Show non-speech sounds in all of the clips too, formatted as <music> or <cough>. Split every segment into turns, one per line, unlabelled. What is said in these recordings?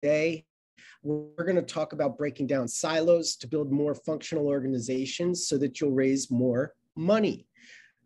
today. We're going to talk about breaking down silos to build more functional organizations so that you'll raise more money.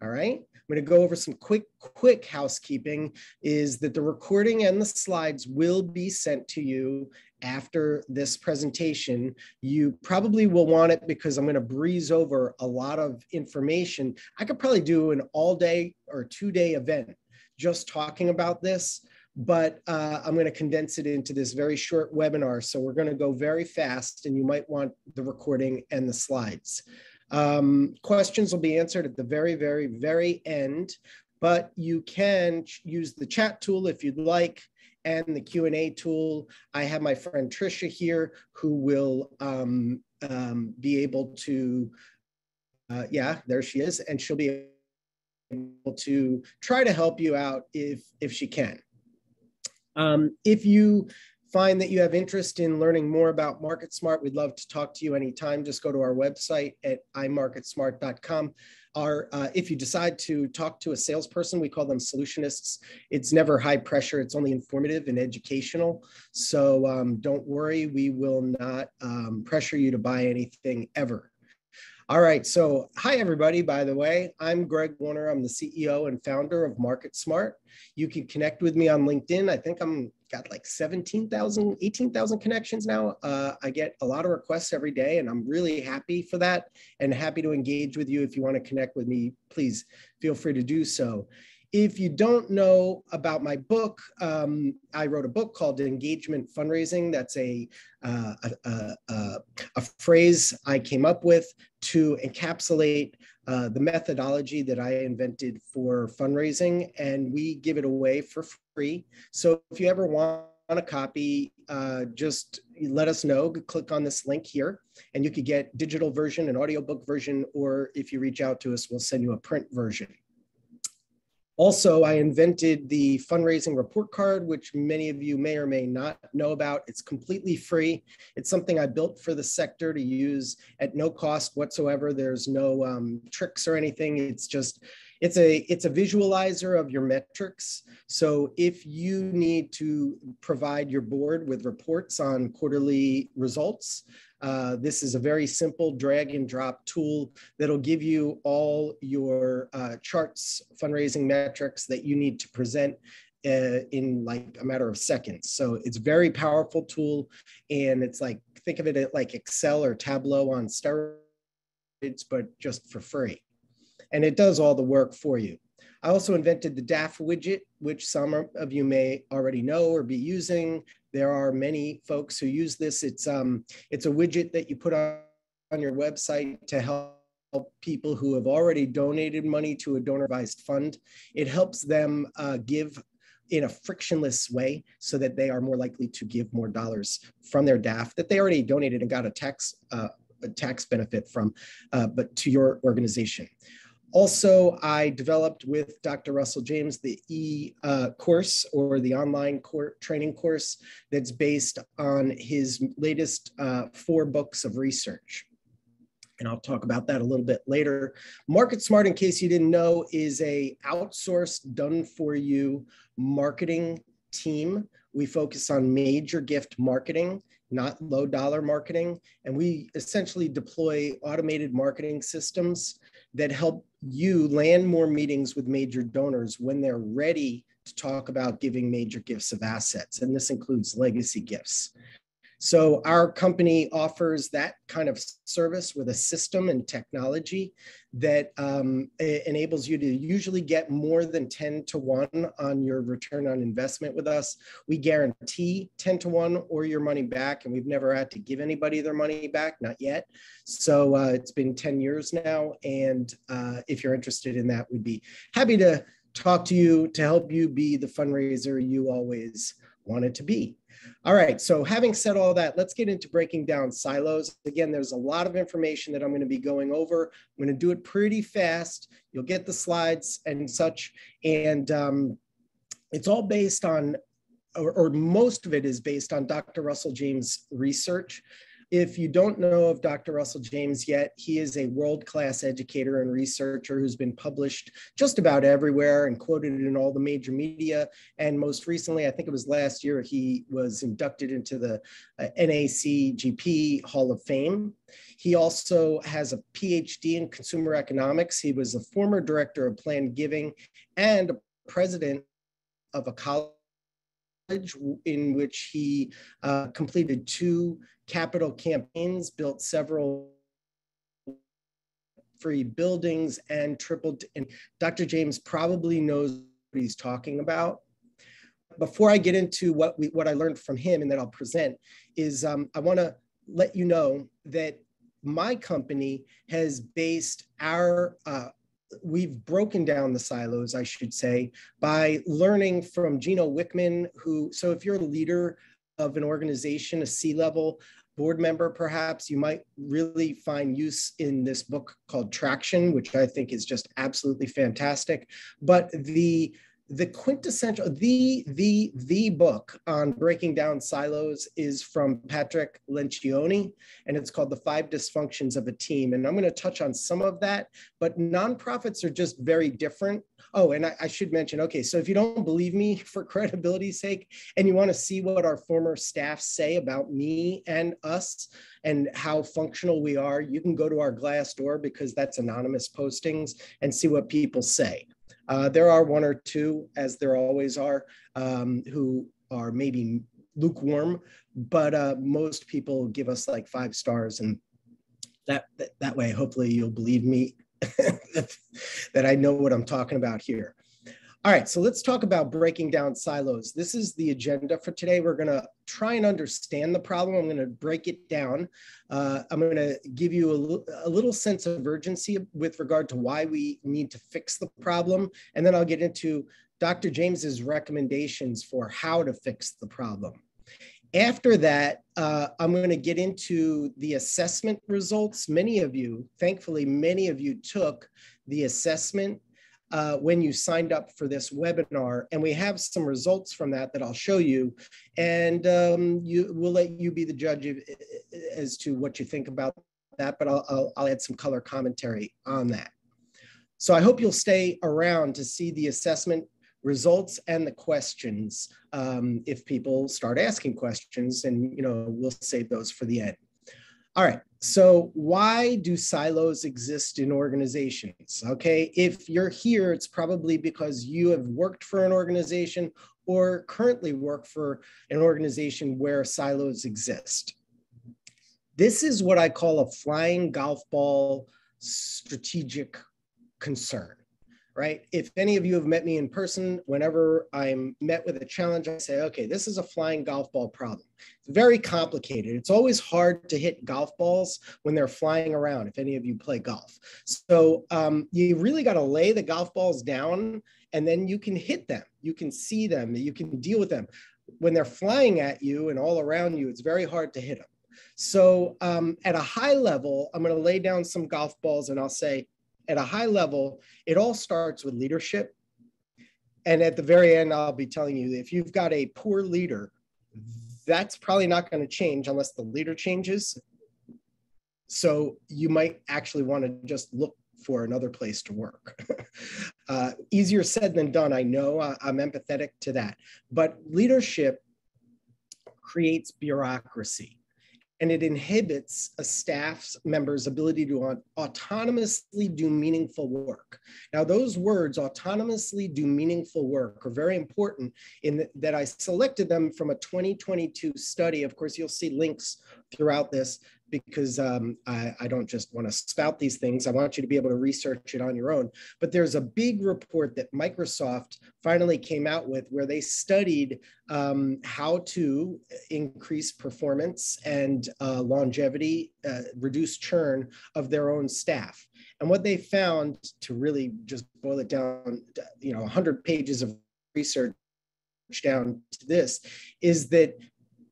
All right. I'm going to go over some quick, quick housekeeping is that the recording and the slides will be sent to you after this presentation. You probably will want it because I'm going to breeze over a lot of information. I could probably do an all day or two day event just talking about this, but uh, I'm going to condense it into this very short webinar. So we're going to go very fast and you might want the recording and the slides. Um, questions will be answered at the very, very, very end, but you can use the chat tool if you'd like and the Q&A tool. I have my friend Trisha here who will um, um, be able to, uh, yeah, there she is, and she'll be able to try to help you out if, if she can. Um, if you find that you have interest in learning more about MarketSmart, we'd love to talk to you anytime. Just go to our website at imarketsmart.com. Our, uh, if you decide to talk to a salesperson, we call them solutionists. It's never high pressure. It's only informative and educational. So um, don't worry, we will not um, pressure you to buy anything ever. All right. So, hi, everybody. By the way, I'm Greg Warner. I'm the CEO and founder of Market Smart. You can connect with me on LinkedIn. I think I'm got like 17,000, 18,000 connections now. Uh, I get a lot of requests every day, and I'm really happy for that and happy to engage with you. If you want to connect with me, please feel free to do so. If you don't know about my book, um, I wrote a book called Engagement Fundraising. That's a, uh, a, a, a, phrase I came up with to encapsulate uh, the methodology that I invented for fundraising, and we give it away for free. So if you ever want a copy, uh, just let us know. Click on this link here, and you could get digital version, an audiobook version, or if you reach out to us, we'll send you a print version. Also, I invented the fundraising report card, which many of you may or may not know about. It's completely free. It's something I built for the sector to use at no cost whatsoever. There's no um, tricks or anything. It's just, it's a, it's a visualizer of your metrics. So if you need to provide your board with reports on quarterly results, uh, this is a very simple drag and drop tool that'll give you all your uh, charts, fundraising metrics that you need to present uh, in like a matter of seconds. So it's very powerful tool and it's like, think of it like Excel or Tableau on steroids, but just for free. And it does all the work for you. I also invented the DAF widget, which some of you may already know or be using. There are many folks who use this. It's, um, it's a widget that you put on, on your website to help people who have already donated money to a donor advised fund. It helps them uh, give in a frictionless way so that they are more likely to give more dollars from their DAF that they already donated and got a tax, uh, a tax benefit from, uh, but to your organization. Also, I developed with Dr. Russell James the e uh, course or the online training course that's based on his latest uh, four books of research. And I'll talk about that a little bit later. MarketSmart, in case you didn't know, is a outsourced, done for you marketing team. We focus on major gift marketing not low dollar marketing. And we essentially deploy automated marketing systems that help you land more meetings with major donors when they're ready to talk about giving major gifts of assets. And this includes legacy gifts. So our company offers that kind of service with a system and technology that um, enables you to usually get more than 10 to 1 on your return on investment with us. We guarantee 10 to 1 or your money back, and we've never had to give anybody their money back, not yet. So uh, it's been 10 years now. And uh, if you're interested in that, we'd be happy to talk to you to help you be the fundraiser you always wanted to be. All right, so having said all that, let's get into breaking down silos. Again, there's a lot of information that I'm gonna be going over. I'm gonna do it pretty fast. You'll get the slides and such. And um, it's all based on, or, or most of it is based on Dr. Russell James' research. If you don't know of Dr. Russell James yet, he is a world-class educator and researcher who's been published just about everywhere and quoted in all the major media. And most recently, I think it was last year, he was inducted into the uh, NACGP Hall of Fame. He also has a PhD in consumer economics. He was a former director of planned giving and president of a college in which he uh, completed two capital campaigns, built several free buildings and tripled. And Dr. James probably knows what he's talking about. Before I get into what we what I learned from him and that I'll present, is um, I want to let you know that my company has based our uh, we've broken down the silos, I should say, by learning from Gino Wickman, who, so if you're a leader of an organization, a C-level board member, perhaps, you might really find use in this book called Traction, which I think is just absolutely fantastic. But the the quintessential the the the book on breaking down silos is from patrick lencioni and it's called the five dysfunctions of a team. And i'm going to touch on some of that but nonprofits are just very different. Oh and I, I should mention okay so if you don't believe me <laughs> for credibility's sake and you want to see what our former staff say about me and us and how functional we are you can go to our Glassdoor because that's anonymous postings and see what people say uh, there are one or two, as there always are, um, who are maybe lukewarm, but uh, most people give us like five stars, and that that, that way, hopefully, you'll believe me <laughs> that I know what I'm talking about here. All right, so let's talk about breaking down silos. This is the agenda for today. We're going to try and understand the problem. I'm going to break it down. Uh, I'm going to give you a, a, little sense of urgency with regard to why we need to fix the problem. And then I'll get into Dr. James's recommendations for how to fix the problem. After that, uh, I'm going to get into the assessment results. Many of you, thankfully, many of you took the assessment uh, when you signed up for this webinar. And we have some results from that that I'll show you. And um, you, we'll let you be the judge of, as to what you think about that, but I'll, I'll, I'll add some color commentary on that. So I hope you'll stay around to see the assessment results and the questions um, if people start asking questions and you know we'll save those for the end. All right, so why do silos exist in organizations? Okay, if you're here, it's probably because you have worked for an organization or currently work for an organization where silos exist. This is what I call a flying golf ball strategic concern right? If any of you have met me in person, whenever I'm met with a challenge, I say, okay, this is a flying golf ball problem. It's very complicated. It's always hard to hit golf balls when they're flying around, if any of you play golf. So um, you really got to lay the golf balls down and then you can hit them. You can see them, you can deal with them. When they're flying at you and all around you, it's very hard to hit them. So um, at a high level, I'm going to lay down some golf balls and I'll say, at a high level, it all starts with leadership. And at the very end, I'll be telling you if you've got a poor leader, that's probably not going to change unless the leader changes. So you might actually want to just look for another place to work. <laughs> uh, easier said than done, I know. I, I'm empathetic to that. But leadership creates bureaucracy and it inhibits a staff member's ability to autonomously do meaningful work. Now, those words, autonomously do meaningful work, are very important in the, that I selected them from a 2022 study. Of course, you'll see links throughout this because um, I, I, don't just want to spout these things. I want you to be able to research it on your own. But there's a big report that Microsoft finally came out with where they studied um, how to increase performance and uh, longevity, uh, reduce churn of their own staff. And what they found to really just boil it down, you know, 100 pages of research down to this is that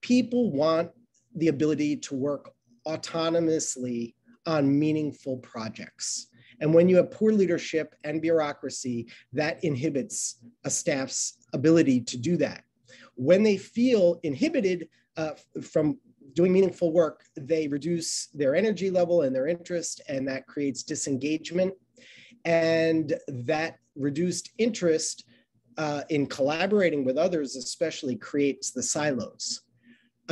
people want the ability to work autonomously on meaningful projects. And when you have poor leadership and bureaucracy, that inhibits a staff's ability to do that. When they feel inhibited uh, from doing meaningful work, they reduce their energy level and their interest, and that creates disengagement. And that reduced interest uh, in collaborating with others, especially, creates the silos.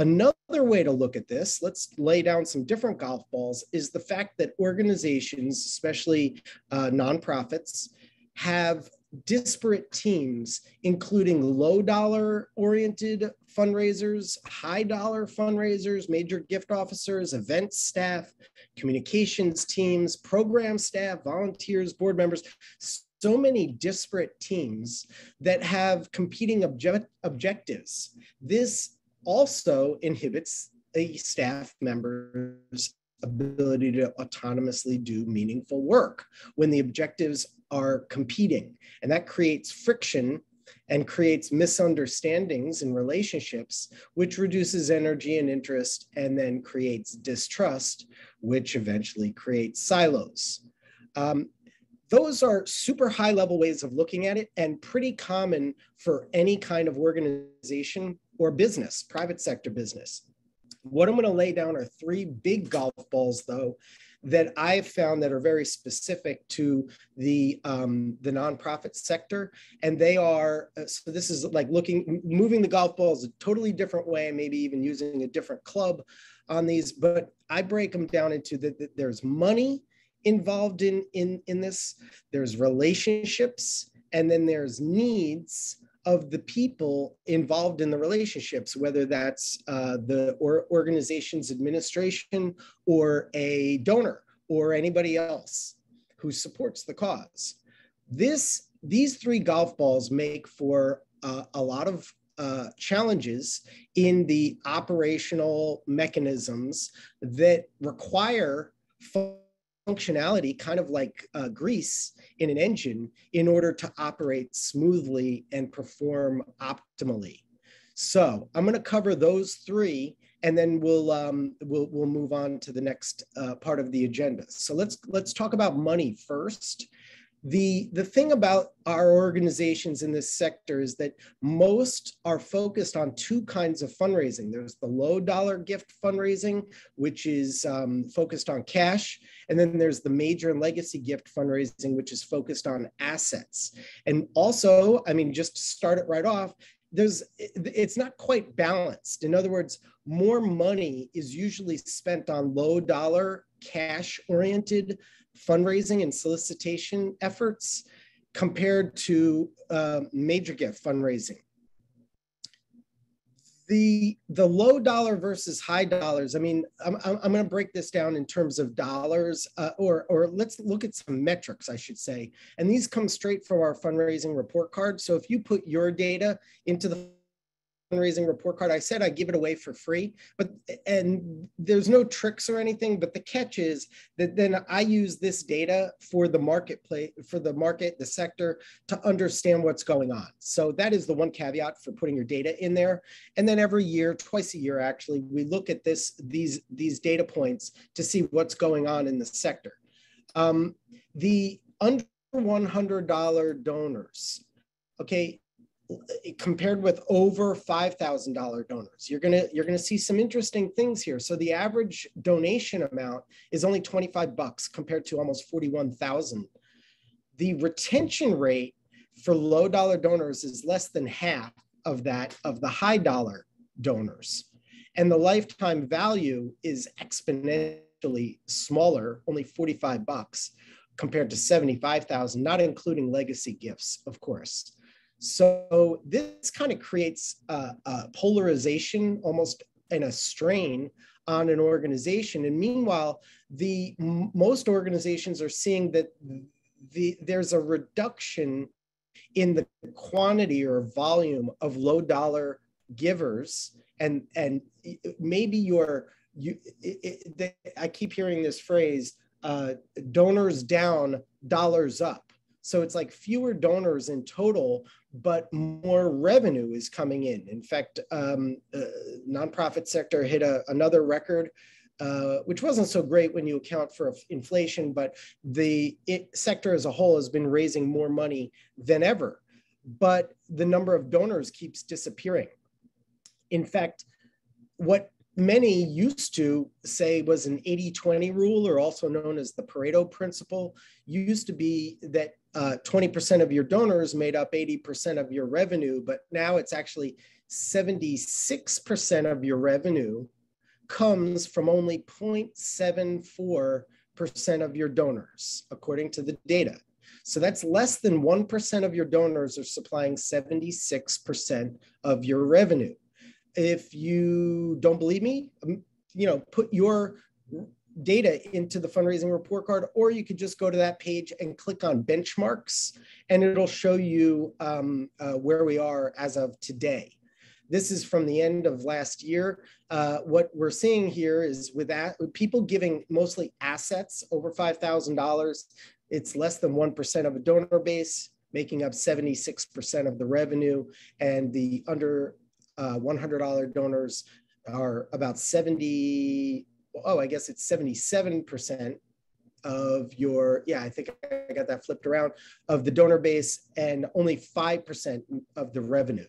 Another way to look at this, let's lay down some different golf balls, is the fact that organizations, especially uh, nonprofits, have disparate teams, including low dollar oriented fundraisers, high dollar fundraisers, major gift officers, event staff, communications teams, program staff, volunteers, board members. So many disparate teams that have competing obje- objectives. This also inhibits a staff member's ability to autonomously do meaningful work when the objectives are competing. And that creates friction and creates misunderstandings in relationships, which reduces energy and interest and then creates distrust, which eventually creates silos. Um, those are super high level ways of looking at it and pretty common for any kind of organization or business, private sector business. What I'm going to lay down are three big golf balls, though, that I've found that are very specific to the um, the nonprofit sector, and they are uh, so. This is like looking moving the golf balls a totally different way, maybe even using a different club on these. But I break them down into that the, there's money involved in in in this. There's relationships, and then there's needs of the people involved in the relationships, whether that's uh, the or organization's administration or a donor or anybody else who supports the cause. This, these three golf balls make for uh, a lot of uh, challenges in the operational mechanisms that require functionality, kind of like uh, grease in an engine, in order to operate smoothly and perform optimally. So I'm going to cover those three, and then we'll um, we'll we'll move on to the next uh, part of the agenda. So let's let's talk about money first the the thing about our organizations in this sector is that most are focused on two kinds of fundraising. There's the low dollar gift fundraising which is um, focused on cash and then there's the major and legacy gift fundraising which is focused on assets. And also i mean just to start it right off there's it's not quite balanced. In other words more money is usually spent on low dollar cash oriented fundraising and solicitation efforts compared to uh, major gift fundraising. The, the low dollar versus high dollars, I mean, I'm, I'm, going to break this down in terms of dollars, uh, or, or let's look at some metrics, I should say. And these come straight from our fundraising report card. So if you put your data into the fundraising report card. I said I give it away for free, but and there's no tricks or anything. But the catch is that then I use this data for the marketplace, for the market, the sector to understand what's going on. So that is the one caveat for putting your data in there. And then every year, twice a year actually, we look at this these these data points to see what's going on in the sector. Um, the under $100 donors. Okay, compared with over $5,000 donors. You're going to you're going to see some interesting things here. So the average donation amount is only 25 bucks compared to almost 41,000. The retention rate for low dollar donors is less than half of that of the high dollar donors. And the lifetime value is exponentially smaller, only 45 bucks compared to 75,000, not including legacy gifts, of course. So this kind of creates a, a polarization, almost and a strain on an organization. And meanwhile, the most organizations are seeing that the, there's a reduction in the quantity or volume of low dollar givers and and maybe you it, it, i keep hearing this phrase uh, donors down dollars up so it's like fewer donors in total but more revenue is coming in. In fact, um, uh, nonprofit sector hit a, another record, uh, which wasn't so great when you account for inflation, but the it, sector as a whole has been raising more money than ever. But the number of donors keeps disappearing. In fact, what many used to say was an 80 20 rule, or also known as the Pareto principle, used to be that uh, 20% of your donors made up 80% of your revenue, but now it's actually 76% of your revenue comes from only 0.74% of your donors, according to the data. So that's less than 1% of your donors are supplying 76% of your revenue. If you don't believe me, um, you know, put your data into the fundraising report card, or you could just go to that page and click on benchmarks, and it'll show you um, uh, where we are as of today. This is from the end of last year. Uh, what we're seeing here is with that, with people giving mostly assets over $5,000, it's less than 1% of a donor base, making up 76% of the revenue. And the under uh, $100 donors are about 70, oh, I guess it's 77% of your, yeah, I think I got that flipped around, of the donor base and only 5% of the revenue.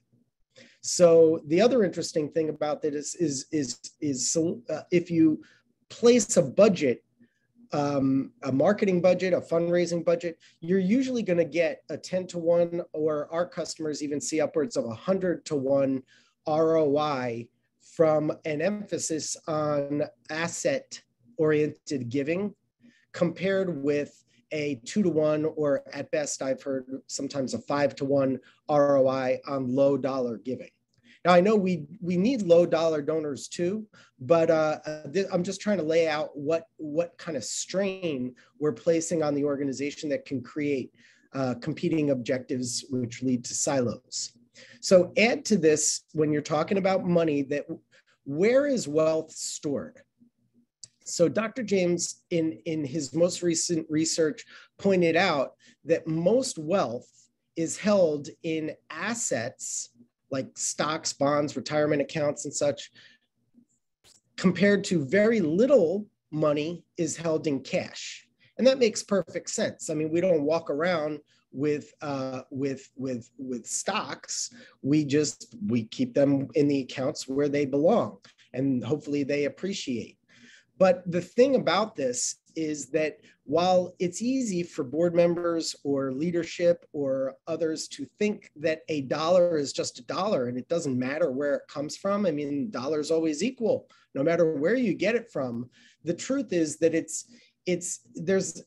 So the other interesting thing about that is, is, is, is uh, if you place a budget um, a marketing budget, a fundraising budget, you're usually going to get a 10 to 1, or our customers even see upwards of 100 to 1 ROI from an emphasis on asset oriented giving compared with a two to one, or at best, I've heard sometimes a five to one ROI on low dollar giving. Now I know we we need low dollar donors too, but uh, uh I'm just trying to lay out what what kind of strain we're placing on the organization that can create uh, competing objectives which lead to silos. So add to this when you're talking about money that where is wealth stored? So Dr. James, in, in his most recent research, pointed out that most wealth is held in assets like stocks, bonds, retirement accounts, and such, compared to very little money is held in cash. And that makes perfect sense. I mean, we don't walk around with uh, with with with stocks. We just we keep them in the accounts where they belong, and hopefully they appreciate. But the thing about this is that while it's easy for board members or leadership or others to think that a dollar is just a dollar and it doesn't matter where it comes from, I mean, dollar's always equal, no matter where you get it from. The truth is that it's it's there's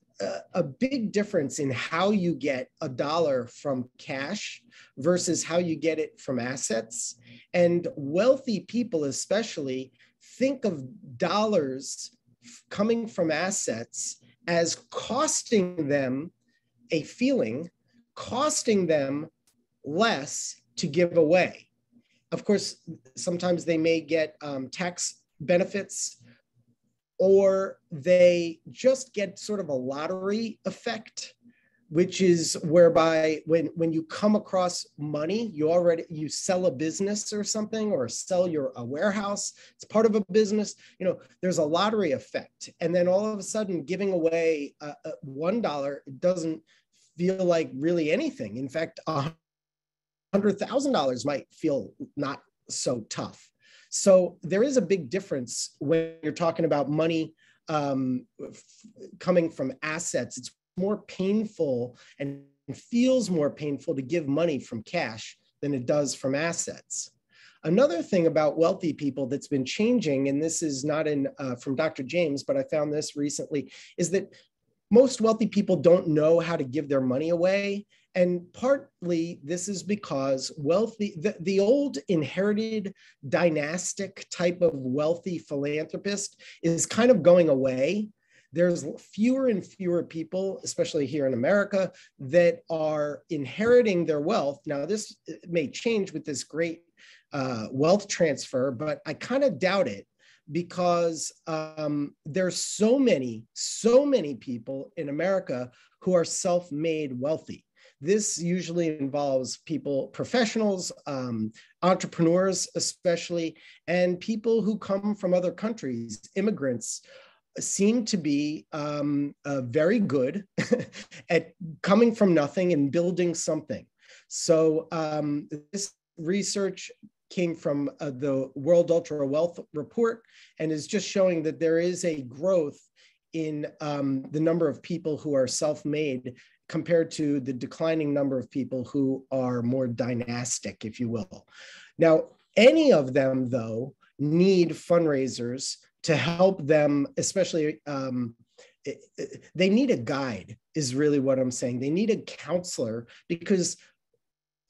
a, big difference in how you get a dollar from cash versus how you get it from assets. And wealthy people, especially, think of dollars coming from assets as costing them a feeling, costing them less to give away. Of course, sometimes they may get um, tax benefits or they just get sort of a lottery effect which is whereby when when you come across money you already you sell a business or something or sell your a warehouse it's part of a business you know there's a lottery effect. And then all of a sudden giving away uh, uh, one dollar doesn't feel like really anything. In fact a hundred thousand dollars might feel not so tough so there is a big difference when you're talking about money um, coming from assets it's more painful and feels more painful to give money from cash than it does from assets. Another thing about wealthy people that's been changing, and this is not in uh, from Dr. James, but I found this recently, is that most wealthy people don't know how to give their money away. And partly this is because wealthy, the, the old inherited dynastic type of wealthy philanthropist is kind of going away there's fewer and fewer people, especially here in America, that are inheriting their wealth. Now, this may change with this great uh, wealth transfer, but I kind of doubt it because um, there's so many, so many people in America who are self-made wealthy. This usually involves people, professionals, um, entrepreneurs, especially, and people who come from other countries, immigrants seem to be um, uh, very good <laughs> at coming from nothing and building something. So um, this research came from uh, the World Ultra Wealth Report and is just showing that there is a growth in um, the number of people who are self-made compared to the declining number of people who are more dynastic, if you will. Now, any of them, though, need fundraisers to help them, especially um, they need a guide, is really what I'm saying. They need a counselor because,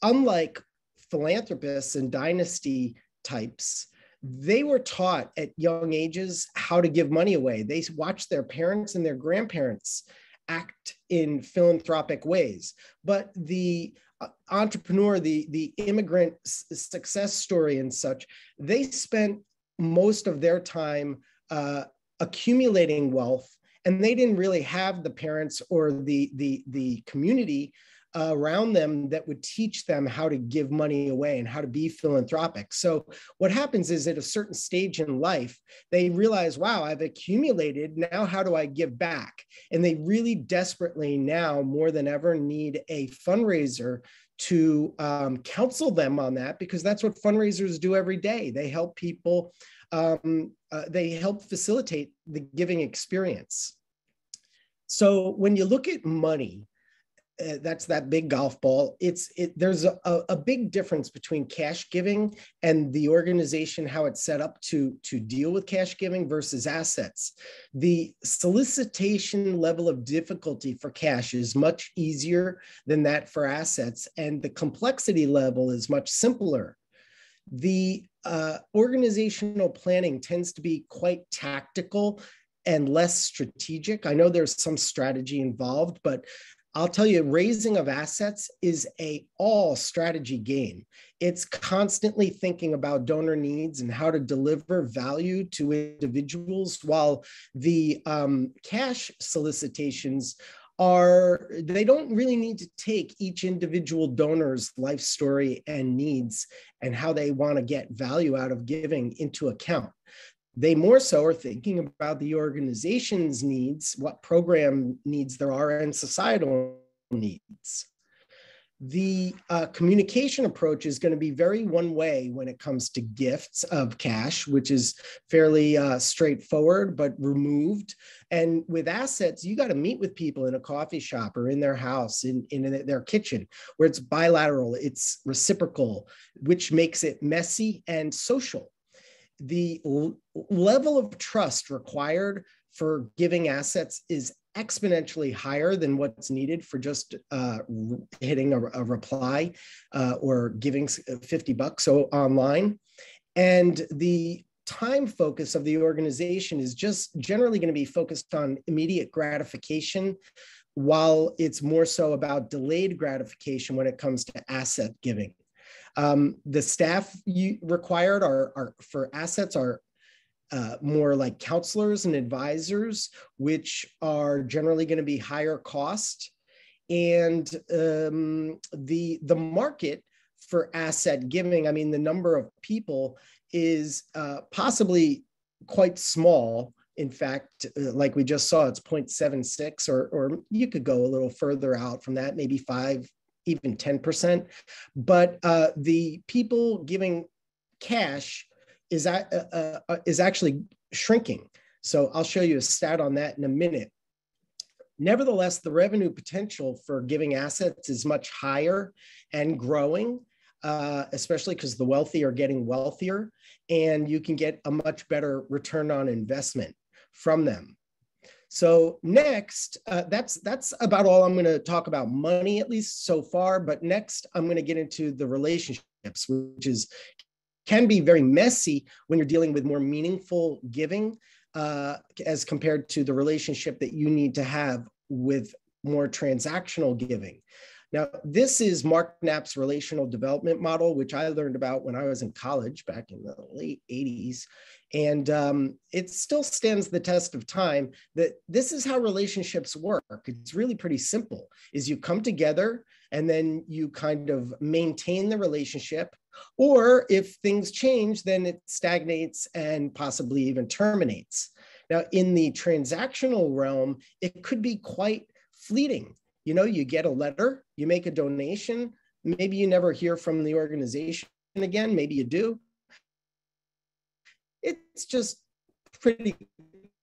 unlike philanthropists and dynasty types, they were taught at young ages how to give money away. They watched their parents and their grandparents act in philanthropic ways. But the uh, entrepreneur, the, the immigrant success story and such, they spent most of their time uh, accumulating wealth and they didn't really have the parents or the, the, the community around them that would teach them how to give money away and how to be philanthropic. So, what happens is at a certain stage in life, they realize, wow, I've accumulated. Now, how do I give back? And they really desperately now, more than ever, need a fundraiser to um, counsel them on that because that's what fundraisers do every day. They help people, um, uh, they help facilitate the giving experience. So, when you look at money, uh, that's that big golf ball. It's it there's a, a big difference between cash giving and the organization how it's set up to to deal with cash giving versus assets. The solicitation level of difficulty for cash is much easier than that for assets and the complexity level is much simpler. The uh, organizational planning tends to be quite tactical and less strategic. I know there's some strategy involved, but I'll tell you, raising of assets is a all strategy game. It's constantly thinking about donor needs and how to deliver value to individuals, while the um, cash solicitations are they don't really need to take each individual donor's life story and needs and how they want to get value out of giving into account they more so are thinking about the organization's needs, what program needs there are, and societal needs. The uh, communication approach is going to be very one way when it comes to gifts of cash, which is fairly uh, straightforward but removed. And with assets, you got to meet with people in a coffee shop or in their house, in, in their kitchen, where it's bilateral, it's reciprocal, which makes it messy and social the l- level of trust required for giving assets is exponentially higher than what's needed for just uh, hitting a, a reply uh, or giving 50 bucks online. And the time focus of the organization is just generally going to be focused on immediate gratification while it's more so about delayed gratification when it comes to asset giving. Um, the staff you required are, are for assets are uh, more like counselors and advisors, which are generally going to be higher cost. And um, the the market for asset giving, I mean, the number of people is uh, possibly quite small. In fact, uh, like we just saw, it's 0.76, or, or you could go a little further out from that, maybe five, even 10%. But uh, the people giving cash is, uh, uh, uh, is actually shrinking. So I'll show you a stat on that in a minute. Nevertheless, the revenue potential for giving assets is much higher and growing, uh, especially because the wealthy are getting wealthier and you can get a much better return on investment from them. So next, uh, that's that's about all I'm going to talk about money at least so far. But next, I'm going to get into the relationships, which is can be very messy when you're dealing with more meaningful giving uh, as compared to the relationship that you need to have with more transactional giving. Now, this is Mark Knapp's relational development model, which I learned about when I was in college back in the late 80s. And um, it still stands the test of time that this is how relationships work. It's really pretty simple is you come together and then you kind of maintain the relationship. Or if things change, then it stagnates and possibly even terminates. Now, in the transactional realm, it could be quite fleeting you know you get a letter you make a donation maybe you never hear from the organization again. Maybe you do. It's just pretty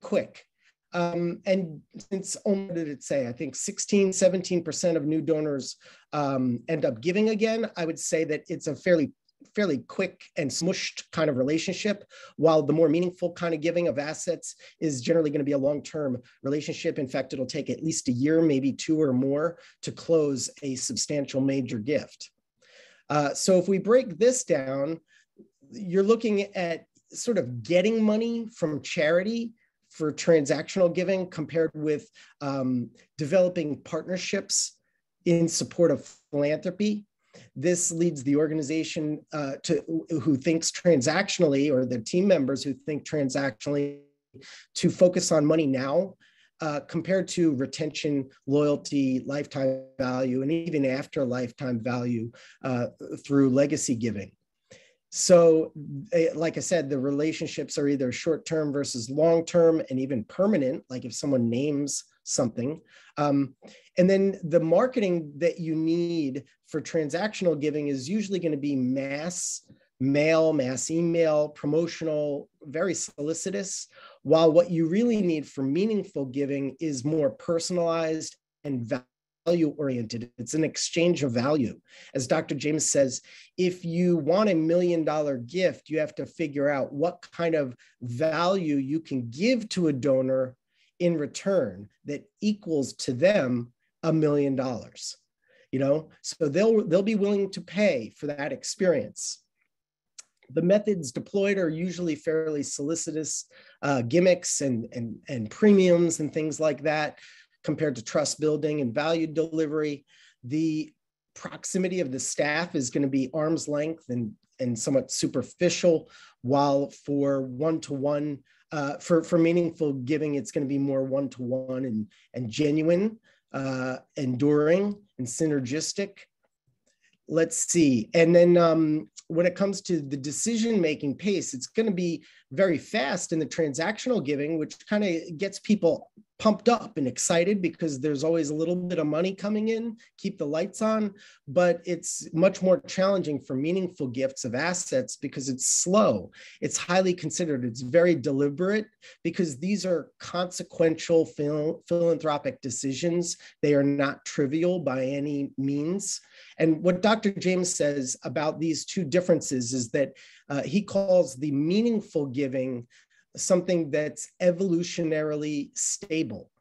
quick. Um, and since only did it say? I think 16, 17% of new donors um, end up giving again. I would say that it's a fairly fairly quick and smushed kind of relationship, while the more meaningful kind of giving of assets is generally going to be a long-term relationship. In fact, it'll take at least a year, maybe two or more, to close a substantial major gift. Uh, so if we break this down, you're looking at sort of getting money from charity for transactional giving compared with um, developing partnerships in support of philanthropy. This leads the organization uh, to who thinks transactionally, or the team members who think transactionally, to focus on money now uh, compared to retention, loyalty, lifetime value, and even after lifetime value uh, through legacy giving. So, eh, like I said, the relationships are either short term versus long term and even permanent, like if someone names something. Um, and then the marketing that you need for transactional giving is usually going to be mass mail, mass email, promotional, very solicitous, while what you really need for meaningful giving is more personalized and value oriented. It's an exchange of value. As Dr. James says, if you want a million dollar gift, you have to figure out what kind of value you can give to a donor in return that equals to them a million dollars. You know, so they'll they'll be willing to pay for that experience. The methods deployed are usually fairly solicitous uh, gimmicks and, and, and premiums and things like that compared to trust building and value delivery. The proximity of the staff is going to be arm's length and, and somewhat superficial, while for one-to-one, uh, for, for meaningful giving, it's going to be more one-to-one and, and genuine, uh, enduring and synergistic. Let's see. And then um, when it comes to the decision-making pace, it's going to be very fast in the transactional giving, which kind of gets people pumped up and excited because there's always a little bit of money coming in, keep the lights on. But it's much more challenging for meaningful gifts of assets because it's slow. It's highly considered. It's very deliberate because these are consequential phil- philanthropic decisions. They are not trivial by any means. And what Dr. James says about these two differences is that uh, he calls the meaningful giving something that's evolutionarily stable.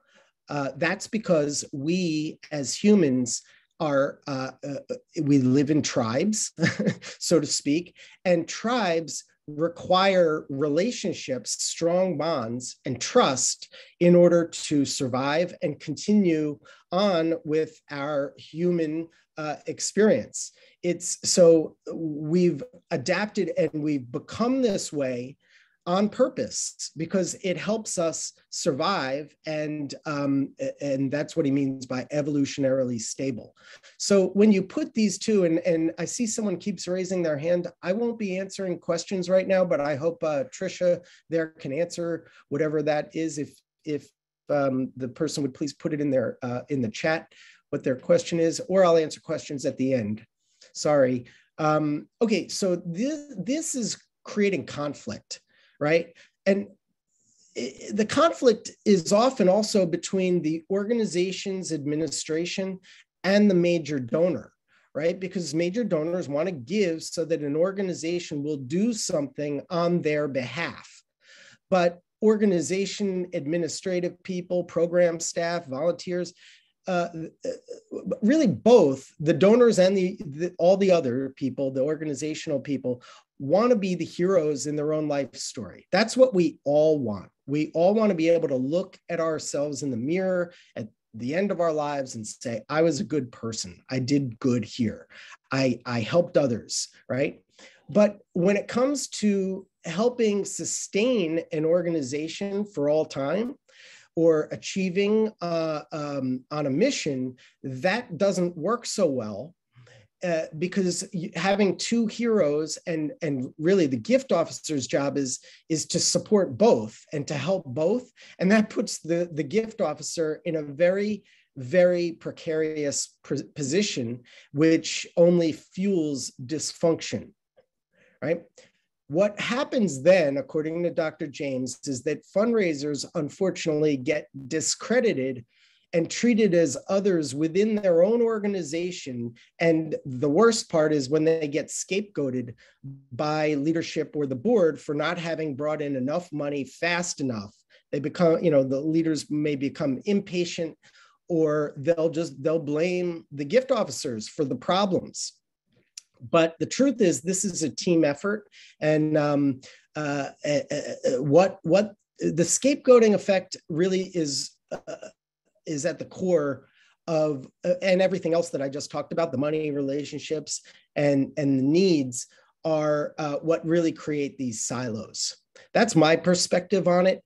Uh, that's because we as humans are, uh, uh, we live in tribes, <laughs> so to speak, and tribes require relationships, strong bonds, and trust in order to survive and continue on with our human uh, experience. It's so we've adapted and we've become this way on purpose because it helps us survive and um, and that's what he means by evolutionarily stable. So when you put these two and and i see someone keeps raising their hand i won't be answering questions right now but i hope uh, trisha there can answer whatever that is. If if um, the person would please put it in their uh, in the chat what their question is or i'll answer questions at the end sorry um, okay so this this is creating conflict right? And the conflict is often also between the organization's administration and the major donor, right? Because major donors want to give so that an organization will do something on their behalf. But organization administrative people, program staff, volunteers, uh, really both the donors and the, the, all the other people, the organizational people, want to be the heroes in their own life story. That's what we all want. We all want to be able to look at ourselves in the mirror at the end of our lives and say, I was a good person. I did good here. I, I helped others, right? But when it comes to helping sustain an organization for all time, or achieving uh, um, on a mission, that doesn't work so well uh, because having two heroes and and really the gift officer's job is is to support both and to help both and that puts the the gift officer in a very very precarious position which only fuels dysfunction right? What happens then, according to Dr. James, is that fundraisers unfortunately get discredited and treated as others within their own organization. And the worst part is when they get scapegoated by leadership or the board for not having brought in enough money fast enough. They become, you know, the leaders may become impatient or they'll just they'll blame the gift officers for the problems but the truth is this is a team effort. And um, uh, uh, uh, what what the scapegoating effect really is uh, is at the core of uh, and everything else that i just talked about the money relationships and and the needs are uh, what really create these silos. That's my perspective on it.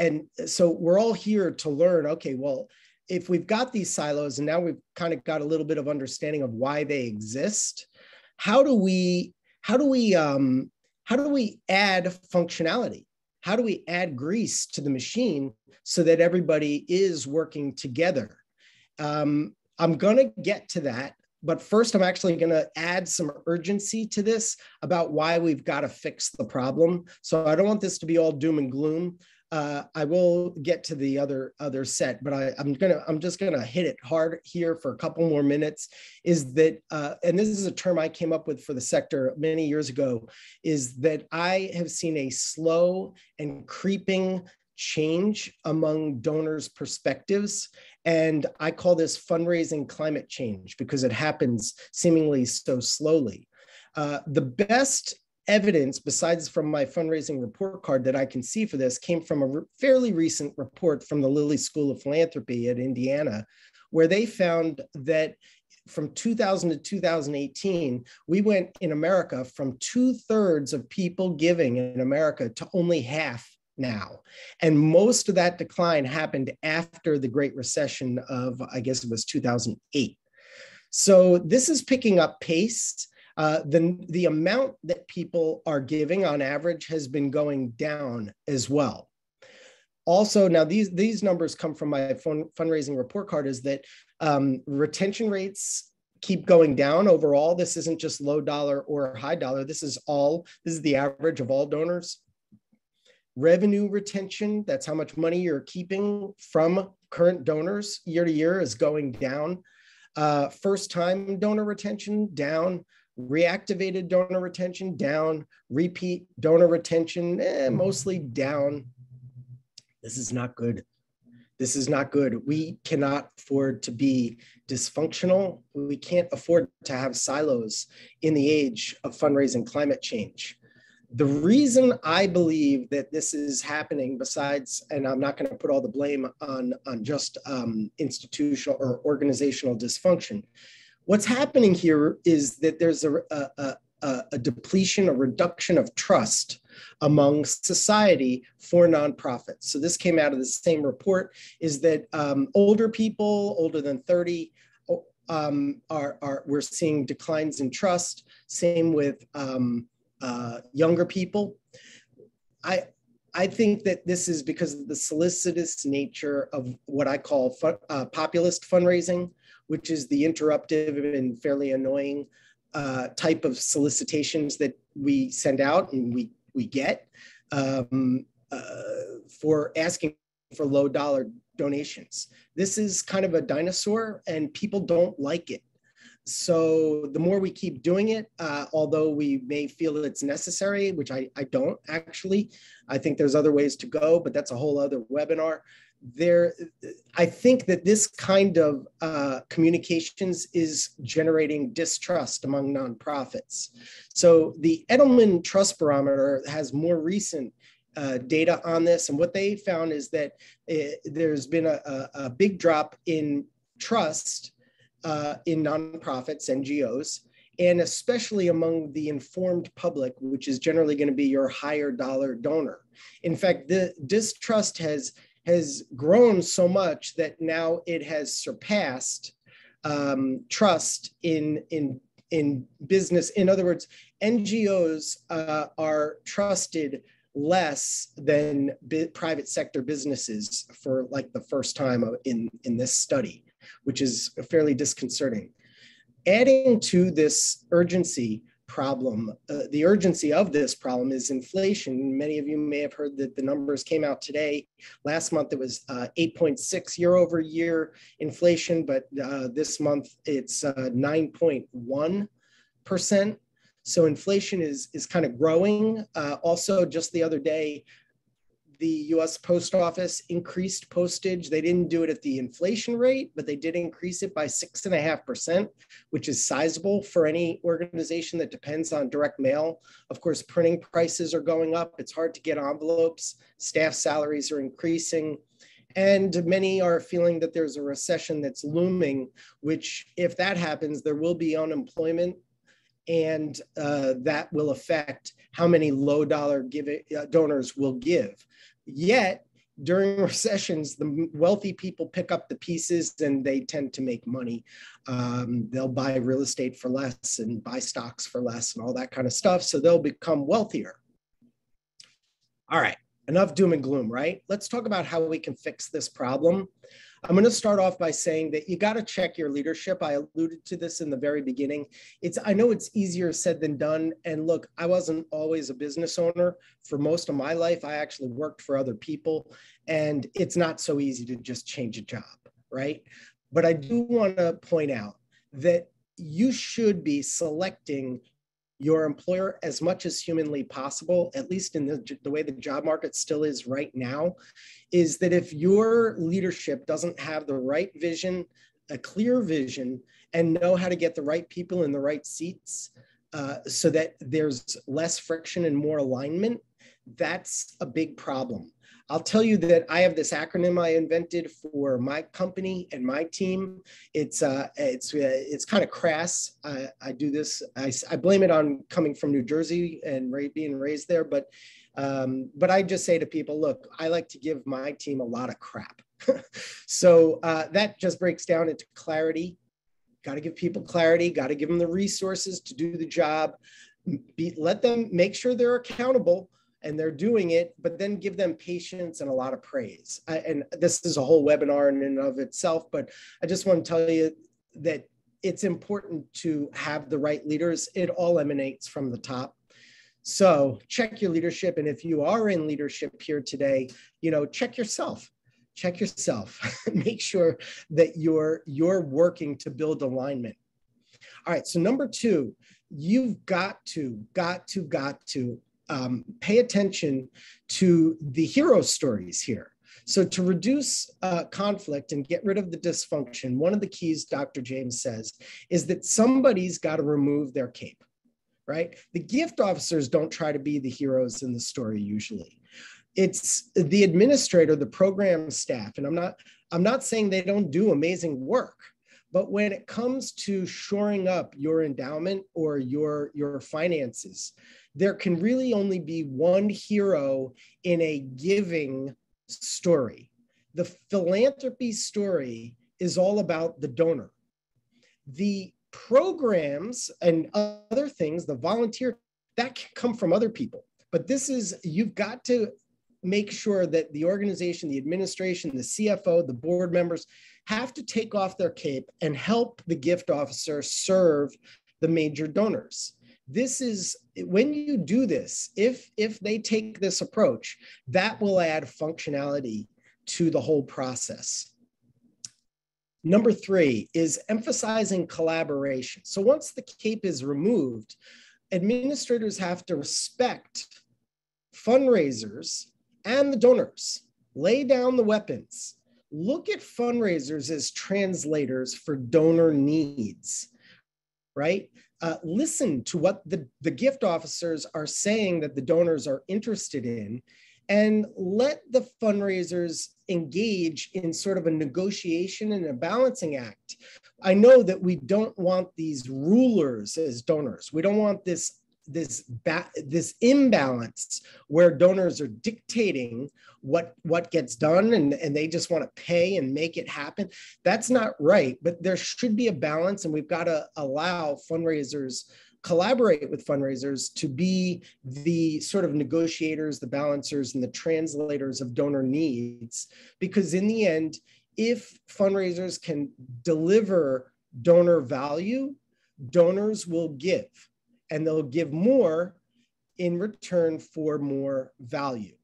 And so we're all here to learn okay well if we've got these silos and now we've kind of got a little bit of understanding of why they exist, how do we how do we um, how do we add functionality? How do we add grease to the machine so that everybody is working together? Um, I'm to get to that, but first, I'm actually to add some urgency to this about why we've got to fix the problem. So I don't want this to be all doom and gloom uh, I will get to the other other set, but I, am gonna I'm just gonna hit it hard here for a couple more minutes. Is that uh, and this is a term I came up with for the sector many years ago. Is that I have seen a slow and creeping change among donors' perspectives. And I call this fundraising climate change because it happens seemingly so slowly. Uh, the best evidence besides from my fundraising report card that I can see for this came from a re- fairly recent report from the Lilly School of Philanthropy at Indiana, where they found that from 2000 to 2018, we went in America from two thirds of people giving in America to only half now. And most of that decline happened after the Great Recession of, I guess it was 2008. So this is picking up pace. Uh, the, the amount that people are giving on average has been going down as well. Also, now these, these numbers come from my fund, fundraising report card is that um, retention rates keep going down overall. This isn't just low dollar or high dollar. This is all, this is the average of all donors. Revenue retention, that's how much money you're keeping from current donors year to year is going down. Uh, first time donor retention down reactivated donor retention down, repeat donor retention eh, mostly down. This is not good. This is not good. We cannot afford to be dysfunctional. We can't afford to have silos in the age of fundraising climate change. The reason I believe that this is happening, besides, and I'm not going to put all the blame on, on just um, institutional or organizational dysfunction, What's happening here is that there's a, a, a, a depletion, a reduction of trust among society for nonprofits. So this came out of the same report is that um, older people, older than 30, um, are, are, we're seeing declines in trust. Same with um, uh, younger people. I, I think that this is because of the solicitous nature of what I call uh, populist fundraising which is the interruptive and fairly annoying uh, type of solicitations that we send out and we, we get um, uh, for asking for low dollar donations. This is kind of a dinosaur and people don't like it. So the more we keep doing it, uh, although we may feel it's necessary, which I, I don't actually, I think there's other ways to go, but that's a whole other webinar there i think that this kind of uh, communications is generating distrust among nonprofits. So the edelman trust barometer has more recent uh, data on this and what they found is that it, there's been a, a, a, big drop in trust uh, in nonprofits ngos and especially among the informed public which is generally going to be your higher dollar donor. In fact the distrust has has grown so much that now it has surpassed um, trust in in in business. In other words, NGOs uh, are trusted less than private sector businesses for like the first time in in this study, which is fairly disconcerting. Adding to this urgency, problem. Uh, the urgency of this problem is inflation. Many of you may have heard that the numbers came out today. Last month it was uh, 8.6 year over year inflation, but uh, this month it's 9.1 uh, percent. So inflation is is kind of growing. Uh, also, just the other day, the US Post Office increased postage. They didn't do it at the inflation rate, but they did increase it by six and a half percent, which is sizable for any organization that depends on direct mail. Of course, printing prices are going up. It's hard to get envelopes. Staff salaries are increasing. And many are feeling that there's a recession that's looming, which, if that happens, there will be unemployment and uh, that will affect how many low dollar give it, uh, donors will give. Yet, during <laughs> recessions, the wealthy people pick up the pieces and they tend to make money. Um, they'll buy real estate for less and buy stocks for less and all that kind of stuff. So they'll become wealthier. All right, enough doom and gloom, right? Let's talk about how we can fix this problem. I'm going to start off by saying that you got to check your leadership. I alluded to this in the very beginning. It's I know it's easier said than done. And look, I wasn't always a business owner for most of my life. I actually worked for other people, and it's not so easy to just change a job, right? But I do want to point out that you should be selecting your employer as much as humanly possible, at least in the, the way the job market still is right now, is that if your leadership doesn't have the right vision, a clear vision, and know how to get the right people in the right seats uh, so that there's less friction and more alignment, that's a big problem. I'll tell you that I have this acronym I invented for my company and my team. It's uh, it's uh, it's kind of crass. I, I do this. I, I blame it on coming from New Jersey and being raised there, but um, but I just say to people, look, I like to give my team a lot of crap. <laughs> so uh, that just breaks down into clarity. Got to give people clarity. Got to give them the resources to do the job. Be, let them make sure they're accountable and they're doing it, but then give them patience and a lot of praise. I, and this is a whole webinar in and of itself, but I just want to tell you that it's important to have the right leaders. It all emanates from the top. So check your leadership. And if you are in leadership here today, you know, check yourself. Check yourself. <laughs> Make sure that you're you're working to build alignment. All right. So number two, you've got to, got to, got to um, pay attention to the hero stories here. So, to reduce uh, conflict and get rid of the dysfunction, one of the keys Dr. James says is that somebody's got to remove their cape, right? The gift officers don't try to be the heroes in the story usually. It's the administrator, the program staff, and I'm not I'm not saying they don't do amazing work, but when it comes to shoring up your endowment or your your finances, there can really only be one hero in a giving story. The philanthropy story is all about the donor. The programs and other things, the volunteer, that can come from other people. But this is, you've got to make sure that the organization, the administration, the CFO, the board members have to take off their cape and help the gift officer serve the major donors this is when you do this if if they take this approach that will add functionality to the whole process. Number three is emphasizing collaboration. So once the cape is removed administrators have to respect fundraisers and the donors. Lay down the weapons. Look at fundraisers as translators for donor needs right uh, listen to what the, the gift officers are saying that the donors are interested in and let the fundraisers engage in sort of a negotiation and a balancing act. I know that we don't want these rulers as donors. We don't want this this ba- this imbalance where donors are dictating what what gets done and, and they just want to pay and make it happen that's not right but there should be a balance and we've got to allow fundraisers collaborate with fundraisers to be the sort of negotiators the balancers and the translators of donor needs because in the end if fundraisers can deliver donor value donors will give and they'll give more in return for more value.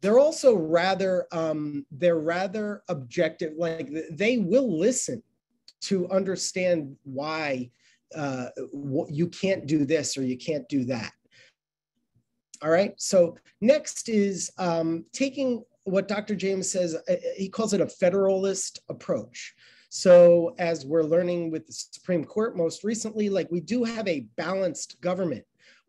They're also rather um, they're rather objective. Like they will listen to understand why uh, you can't do this or you can't do that. All right. So next is um, taking what Dr. James says. Uh, he calls it a federalist approach. So as we're learning with the Supreme Court most recently, like we do have a balanced government.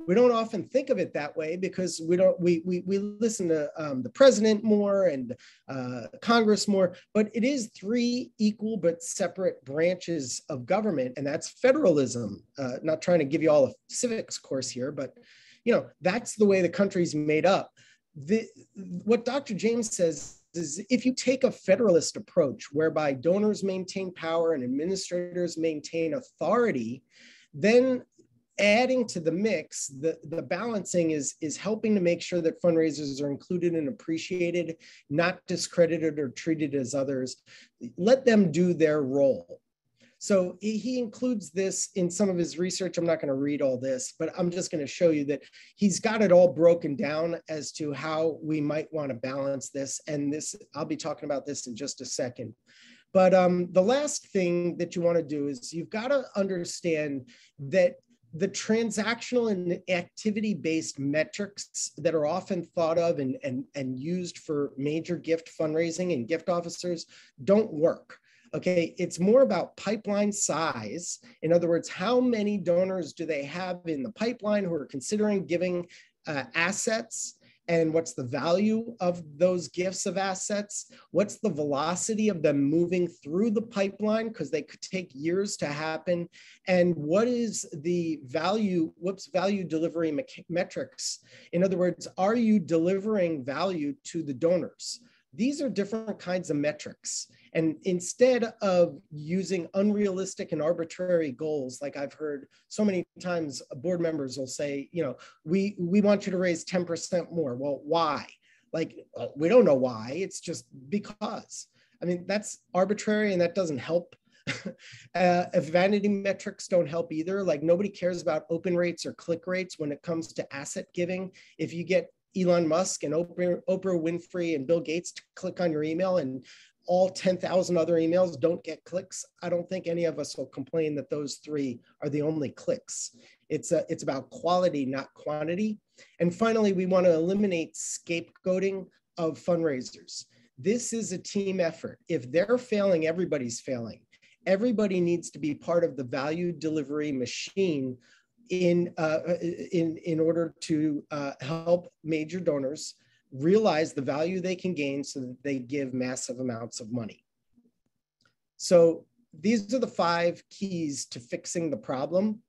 We don't often think of it that way because we don't we we, we listen to um, the president more and uh, Congress more, but it is three equal but separate branches of government, and that's federalism. Uh, not trying to give you all a civics course here, but you know that's the way the country's made up. The, what Dr. James says is if you take a federalist approach whereby donors maintain power and administrators maintain authority, then adding to the mix, the, the balancing is, is helping to make sure that fundraisers are included and appreciated, not discredited or treated as others. Let them do their role. So he includes this in some of his research. I'm not going to read all this, but I'm just going to show you that he's got it all broken down as to how we might want to balance this. And this, I'll be talking about this in just a second. But um, the last thing that you want to do is you've got to understand that the transactional and activity based metrics that are often thought of and, and, and used for major gift fundraising and gift officers don't work. Okay, it's more about pipeline size. In other words, how many donors do they have in the pipeline who are considering giving uh, assets? And what's the value of those gifts of assets? What's the velocity of them moving through the pipeline? Because they could take years to happen. And what is the value? whoops, value delivery me metrics? In other words, are you delivering value to the donors? These are different kinds of metrics. And instead of using unrealistic and arbitrary goals, like I've heard so many times, board members will say, you know, we, we want you to raise 10% more. Well, why? Like, we don't know why. It's just because. I mean, that's arbitrary and that doesn't help. <laughs> uh, vanity metrics don't help either, like nobody cares about open rates or click rates when it comes to asset giving. If you get Elon Musk and Oprah, Oprah Winfrey and Bill Gates to click on your email and all 10,000 other emails don't get clicks, I don't think any of us will complain that those three are the only clicks. It's, a, it's about quality, not quantity. And finally, we want to eliminate scapegoating of fundraisers. This is a team effort. If they're failing, everybody's failing. Everybody needs to be part of the value delivery machine in, uh, in, in order to uh, help major donors realize the value they can gain so that they give massive amounts of money. So these are the five keys to fixing the problem.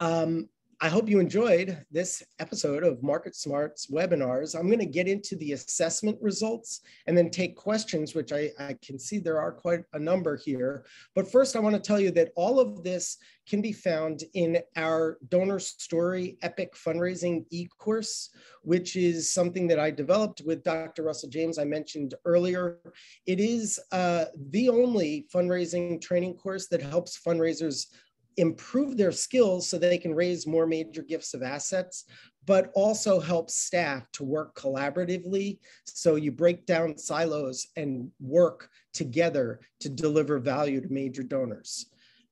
Um, I hope you enjoyed this episode of MarketSmart's webinars. I'm going to get into the assessment results and then take questions, which I, I, can see there are quite a number here. But first, I want to tell you that all of this can be found in our Donor Story Epic Fundraising e-course, which is something that I developed with Dr. Russell James I mentioned earlier. It is uh, the only fundraising training course that helps fundraisers improve their skills so they can raise more major gifts of assets, but also help staff to work collaboratively. So you break down silos and work together to deliver value to major donors.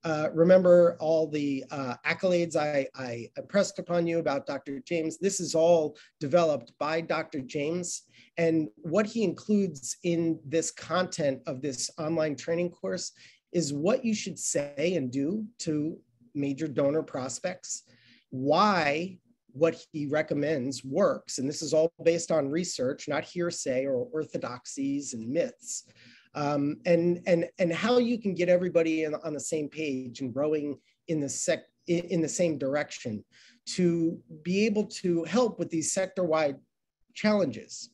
Uh, remember all the uh, accolades I, I impressed upon you about Dr. James. This is all developed by Dr. James. And what he includes in this content of this online training course is what you should say and do to major donor prospects, why what he recommends works. And this is all based on research, not hearsay or orthodoxies and myths. Um, and, and, and how you can get everybody in, on the same page and rowing in the, sec, in the same direction to be able to help with these sector-wide challenges.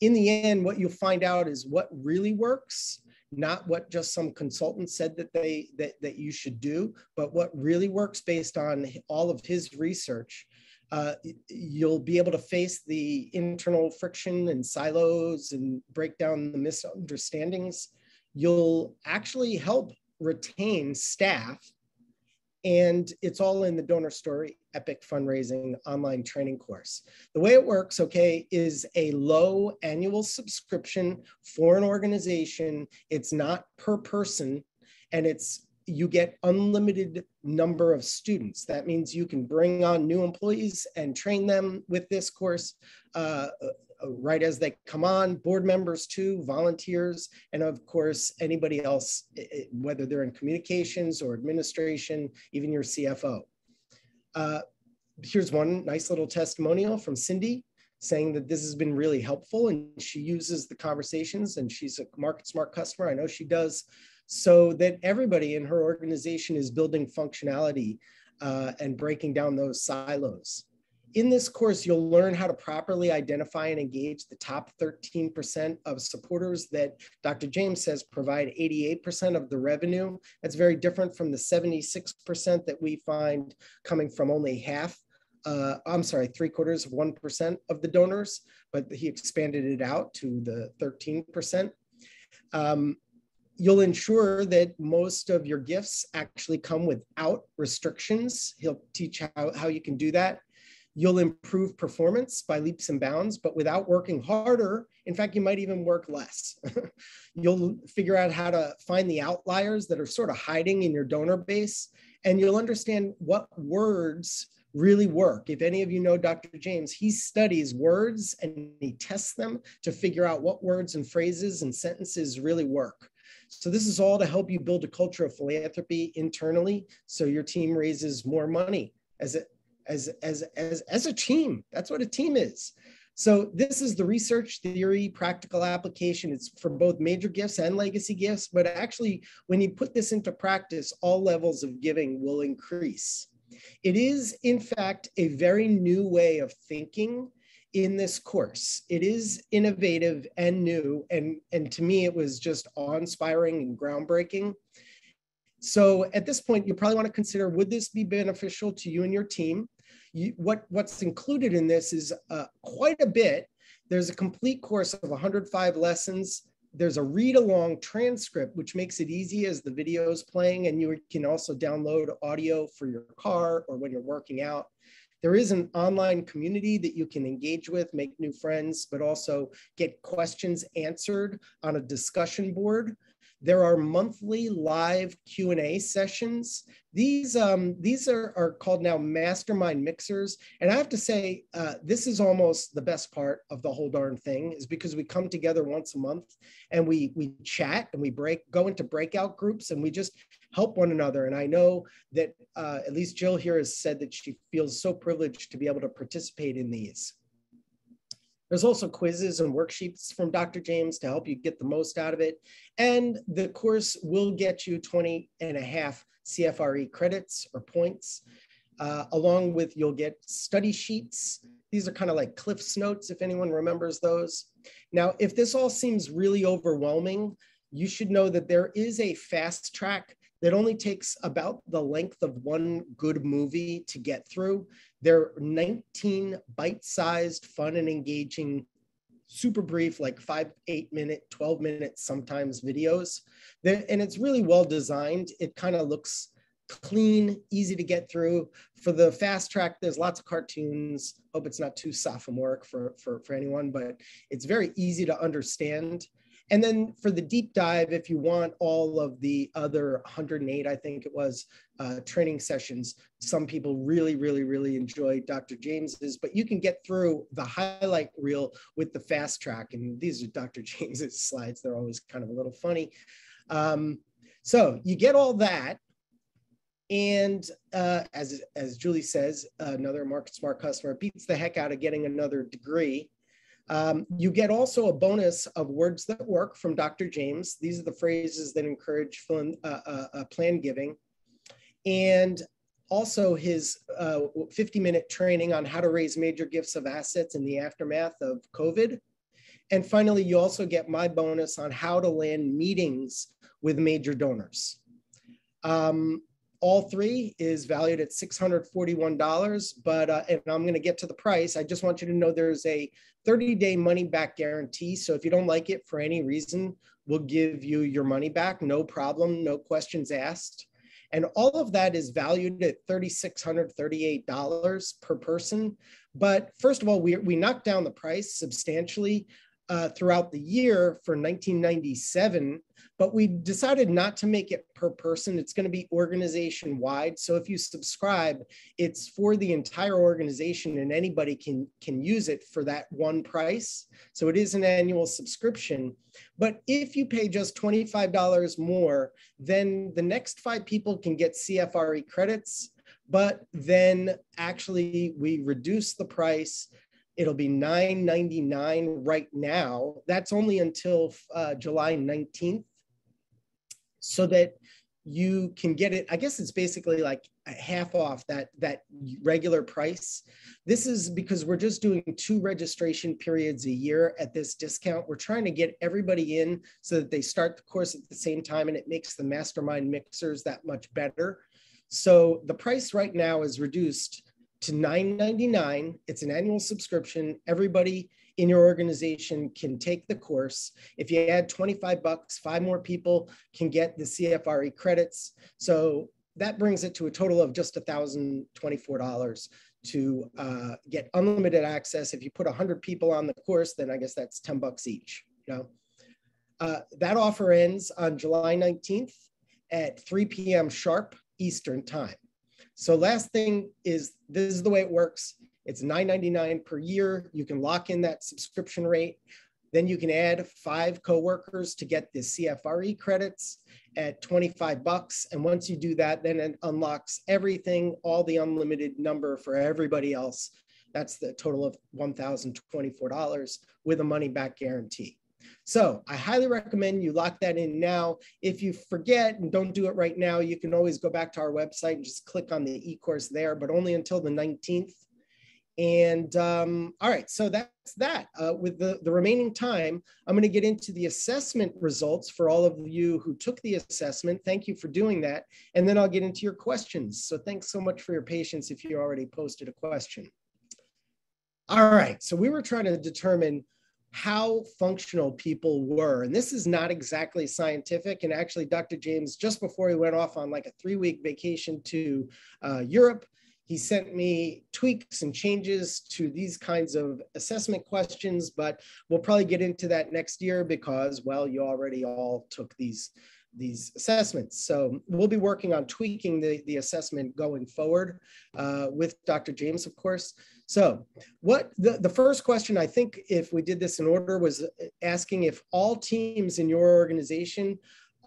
In the end, what you'll find out is what really works not what just some consultant said that they that, that you should do, but what really works based on all of his research. Uh, you'll be able to face the internal friction and silos and break down the misunderstandings. You'll actually help retain staff and it's all in the donor story epic fundraising online training course. The way it works okay is a low annual subscription for an organization. It's not per person and it's you get unlimited number of students. That means you can bring on new employees and train them with this course uh, right as they come on, board members too, volunteers, and of course, anybody else, whether they're in communications or administration, even your CFO. Uh, here's one nice little testimonial from Cindy saying that this has been really helpful and she uses the conversations and she's a MarketSmart customer. I know she does so that everybody in her organization is building functionality uh, and breaking down those silos in this course, you'll learn how to properly identify and engage the top 13% of supporters that Dr. James says provide 88% of the revenue. That's very different from the 76% that we find coming from only half, uh, I'm sorry, three quarters of 1% of the donors, but he expanded it out to the 13%. Um, you'll ensure that most of your gifts actually come without restrictions. He'll teach how, how you can do that you'll improve performance by leaps and bounds, but without working harder, in fact, you might even work less. <laughs> you'll figure out how to find the outliers that are sort of hiding in your donor base, and you'll understand what words really work. If any of you know Dr. James, he studies words and he tests them to figure out what words and phrases and sentences really work. So this is all to help you build a culture of philanthropy internally so your team raises more money as it as, as, as, as a team. That's what a team is. So this is the research theory practical application. It's for both major gifts and legacy gifts, but actually when you put this into practice, all levels of giving will increase. It is in fact a very new way of thinking in this course. It is innovative and new, and, and to me, it was just awe-inspiring and groundbreaking. So at this point, you probably want to consider, would this be beneficial to you and your team? What, what's included in this is uh, quite a bit. There's a complete course of 105 lessons. There's a read along transcript, which makes it easy as the video is playing. And you can also download audio for your car or when you're working out. There is an online community that you can engage with, make new friends, but also get questions answered on a discussion board. There are monthly live Q&A sessions. These, um, these are, are called now mastermind mixers. And I have to say, uh, this is almost the best part of the whole darn thing is because we come together once a month and we, we chat and we break, go into breakout groups and we just help one another. And I know that uh, at least Jill here has said that she feels so privileged to be able to participate in these. There's also quizzes and worksheets from Dr. James to help you get the most out of it. And the course will get you 20 and a half CFRE credits or points. Uh, along with you'll get study sheets. These are kind of like Cliff's notes, if anyone remembers those. Now, if this all seems really overwhelming, you should know that there is a fast track that only takes about the length of one good movie to get through. They're 19 bite-sized, fun and engaging, super brief, like five, eight minute, 12 minute, sometimes videos. They're, and it's really well designed. It kind of looks clean, easy to get through. For the fast track, there's lots of cartoons. Hope it's not too sophomoric for, for, for anyone, but it's very easy to understand. And then for the deep dive, if you want all of the other 108, I think it was, uh, training sessions, some people really, really, really enjoy Dr. James's, but you can get through the highlight reel with the fast track. And these are Dr. <laughs> James's slides. They're always kind of a little funny. Um, so you get all that. And uh, as, as Julie says, another MarketSmart customer beats the heck out of getting another degree. Um, you get also a bonus of words that work from Dr. James. These are the phrases that encourage uh, uh, uh, plan giving. And also his 50 minute training on how to raise major gifts of assets in the aftermath of COVID. And finally, you also get my bonus on how to land meetings with major donors. Um, all three is valued at $641, but uh, and I'm going to get to the price. I just want you to know there's a 30 day money back guarantee. So if you don't like it for any reason, we'll give you your money back. No problem, no questions asked. And all of that is valued at $3,638 per person. But first of all, we, we knocked down the price substantially uh, throughout the year for 1997 but we decided not to make it per person. It's going to be organization wide. So if you subscribe, it's for the entire organization and anybody can, can use it for that one price. So it is an annual subscription. But if you pay just $25 more, then the next five people can get CFRE credits. But then actually we reduce the price It'll be $9.99 right now. That's only until uh, July 19th so that you can get it i guess it's basically like half off that that regular price. This is because we're just doing two registration periods a year at this discount. We're trying to get everybody in so that they start the course at the same time and it makes the mastermind mixers that much better. So the price right now is reduced to 9.99 it's an annual subscription. Everybody in your organization can take the course. If you add 25 bucks, five more people can get the CFRE credits. So that brings it to a total of just $1,024 to uh, get unlimited access. If you put 100 people on the course, then I guess that's 10 bucks each. You know, uh, that offer ends on July 19th at 3 p.m. sharp Eastern time. So last thing is this is the way it works. It's $9.99 per year. You can lock in that subscription rate. Then you can add five coworkers to get the CFRE credits at 25 bucks. And once you do that, then it unlocks everything, all the unlimited number for everybody else. That's the total of $1,024 with a money back guarantee. So I highly recommend you lock that in now. If you forget and don't do it right now, you can always go back to our website and just click on the e-course there, but only until the 19th. And um, all right, so that's that. Uh, with the, the remaining time, I'm going to get into the assessment results for all of you who took the assessment. Thank you for doing that. And then I'll get into your questions. So thanks so much for your patience if you already posted a question. All right, so we were trying to determine how functional people were. And this is not exactly scientific. And actually, Dr. James, just before he went off on like a three week vacation to uh, Europe, he sent me tweaks and changes to these kinds of assessment questions, but we'll probably get into that next year because, well, you already all took these, these assessments. So we'll be working on tweaking the, the assessment going forward uh, with Dr. James, of course. So what the, the first question, I think if we did this in order was asking if all teams in your organization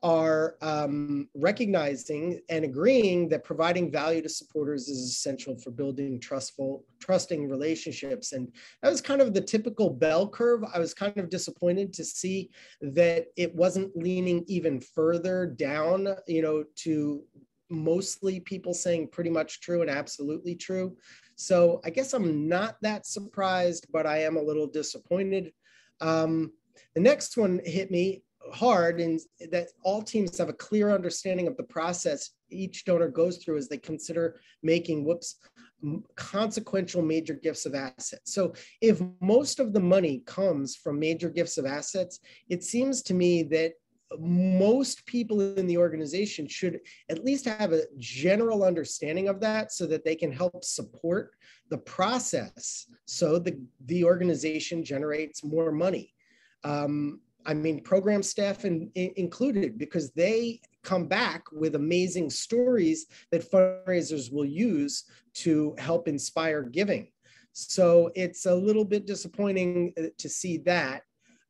are um, recognizing and agreeing that providing value to supporters is essential for building trustful, trusting relationships. And that was kind of the typical bell curve. I was kind of disappointed to see that it wasn't leaning even further down, you know, to mostly people saying pretty much true and absolutely true. So I guess I'm not that surprised, but I am a little disappointed. Um, the next one hit me hard and that all teams have a clear understanding of the process each donor goes through as they consider making whoops consequential major gifts of assets. So if most of the money comes from major gifts of assets, it seems to me that most people in the organization should at least have a general understanding of that so that they can help support the process so the, the organization generates more money. Um, I mean, program staff in, in, included, because they come back with amazing stories that fundraisers will use to help inspire giving. So it's a little bit disappointing uh, to see that.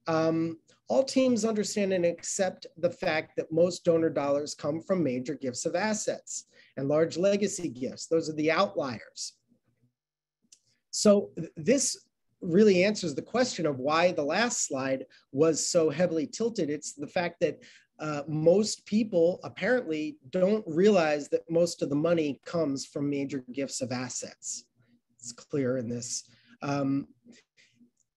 Um, all teams understand and accept the fact that most donor dollars come from major gifts of assets and large legacy gifts. Those are the outliers. So this really answers the question of why the last slide was so heavily tilted. It's the fact that uh, most people apparently don't realize that most of the money comes from major gifts of assets. It's clear in this. Um,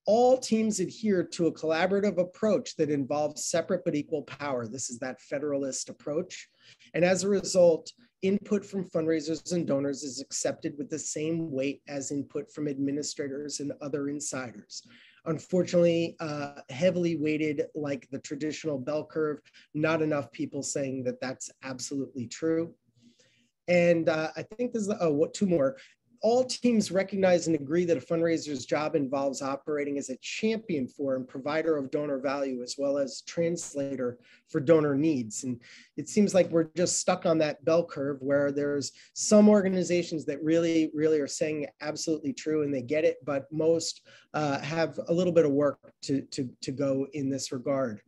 all teams adhere to a collaborative approach that involves separate but equal power. This is that federalist approach. And as a result, input from fundraisers and donors is accepted with the same weight as input from administrators and other insiders. Unfortunately, uh, heavily weighted like the traditional bell curve, not enough people saying that that's absolutely true. And uh, I think there's oh, what two more all teams recognize and agree that a fundraiser's job involves operating as a champion for and provider of donor value, as well as translator for donor needs. And it seems like we're just stuck on that bell curve where there's some organizations that really, really are saying absolutely true and they get it, but most uh, have a little bit of work to, to, to go in this regard.